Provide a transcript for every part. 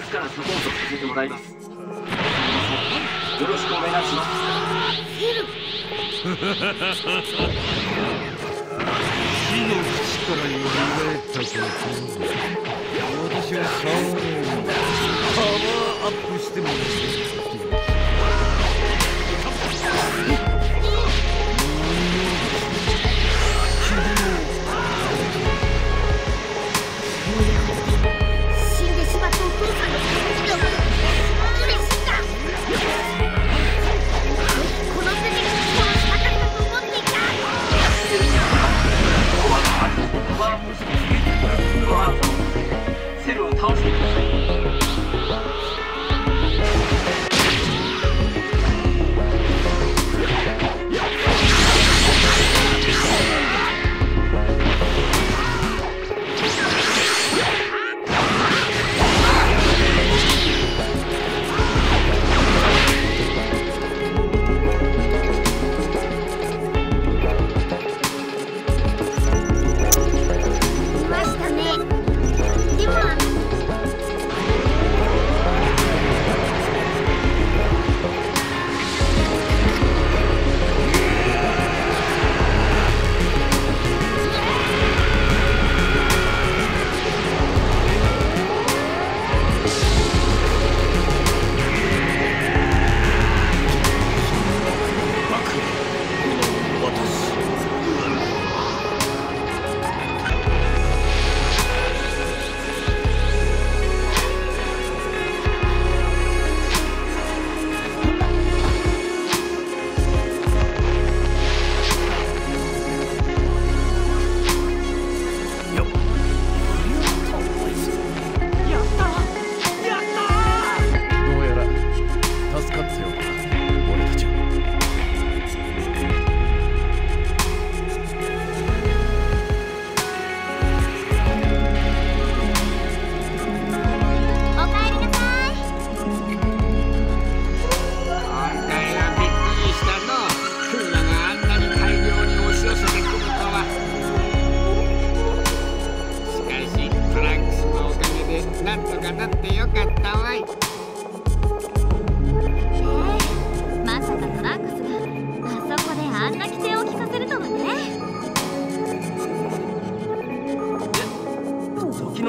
からサポートさせてもらいます。よろしくお願いします。火の口からよみがえったところで私はサーレンパワーアップしてもらう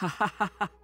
あははは。